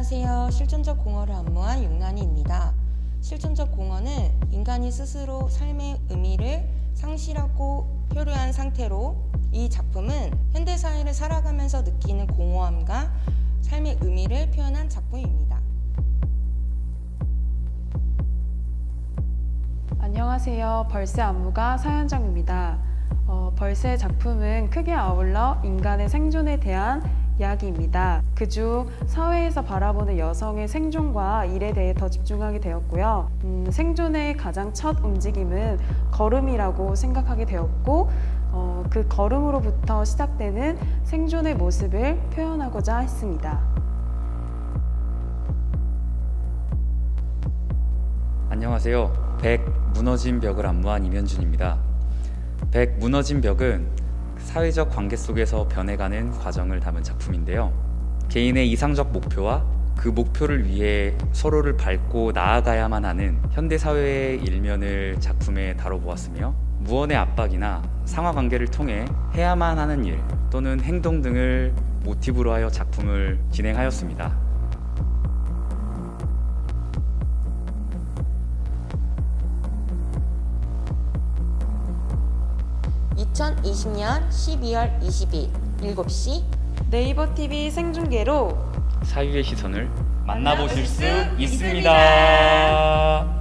안녕하세요. 실존적 공허를 안무한 윤난이입니다. 실존적 공허는 인간이 스스로 삶의 의미를 상실하고 표류한 상태로 이 작품은 현대 사회를 살아가면서 느끼는 공허함과 삶의 의미를 표현한 작품입니다. 안녕하세요. 벌새 안무가 사현정입니다. 어, 벌새 작품은 크게 아울러 인간의 생존에 대한 이야기입니다. 그중 사회에서 바라보는 여성의 생존과 일에 대해 더 집중하게 되었고요. 음, 생존의 가장 첫 움직임은 걸음이라고 생각하게 되었고 어, 그 걸음으로부터 시작되는 생존의 모습을 표현하고자 했습니다. 안녕하세요. 백 무너진 벽을 안무한 임현준입니다. 백 무너진 벽은 사회적 관계 속에서 변해가는 과정을 담은 작품인데요. 개인의 이상적 목표와 그 목표를 위해 서로를 밟고 나아가야만 하는 현대 사회의 일면을 작품에 다뤄보았으며 무언의 압박이나 상하 관계를 통해 해야만 하는 일 또는 행동 등을 모티브로 하여 작품을 진행하였습니다. 2020년 12월 20일 7시 네이버 TV 생중계로 사유의 시선을 만나보실 수 있습니다.